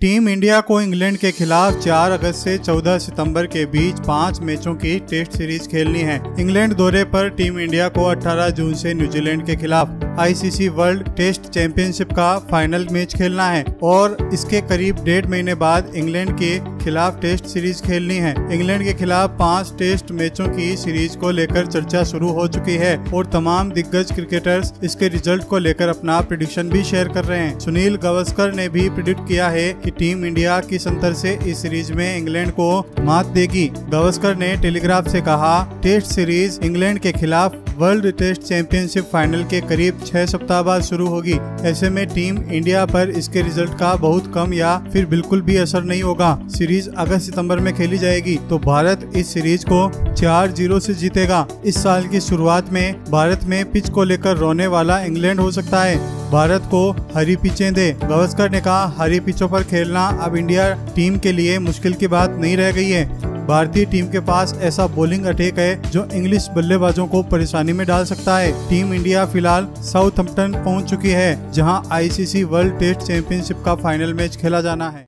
Team India को England के खिलाफ 4 अगस्त से 14 सितंबर के बीच पाँच मैचों की टेस्ट सीरीज़ खेलनी है। इंग्लैंड दौरे पर टीम इंडिया को 18 जून से न्यूजीलैंड के खिलाफ आईसीसी वर्ल्ड टेस्ट चैंपियनशिप का फाइनल मैच खेलना है और इसके करीब डेढ़ महीने बाद इंग्लैंड के खिलाफ टेस्ट सीरीज़ खेलनी है। इंग्लैंड के खिलाफ पाँच टेस्ट मैचों की सीरीज़ को लेकर चर्चा शुरू हो चुकी है और तमाम दिग्गज क्रिकेटर्स इसके रिज़ल्ट को लेकर अपना प्रिडिक्शन भी शेयर कर रहे हैं। सुनील गवस्कर ने भी प्रिडिक्ट किया है कि टीम इंडिया किस अंतर से इस सीरीज़ में इंग्लैंड को मात देगी। गवस्कर ने टेलीग्राफ से कहा, टेस्ट सीरीज़ इंग्लैंड के खिलाफ वर्ल्ड टेस्ट चैंपियनशिप फाइनल के करीब छह सप्ताह बाद शुरू होगी। ऐसे में टीम इंडिया पर इसके रिज़ल्ट का बहुत कम या फिर बिल्कुल भी असर नहीं होगा। सीरीज़ अगस्त सितंबर में खेली जाएगी तो भारत इस सीरीज़ को चार ज़ीरो से जीतेगा। इस साल की शुरुआत में भारत में पिच को लेकर रोने वाला इंग्लैंड हो सकता है। भारत को हरी पिचें दे। गवस्कर ने कहा, हरी पिचों पर खेलना अब इंडिया टीम के लिए मुश्किल की बात नहीं रह गई है। भारतीय टीम के पास ऐसा बॉलिंग अटैक है जो इंग्लिश बल्लेबाजों को परेशानी में डाल सकता है। टीम इंडिया फ़िलहाल साउथम्पटन पहुँच चुकी है, जहाँ आईसीसी वर्ल्ड टेस्ट चैंपियनशिप का फाइनल मैच खेला जाना है।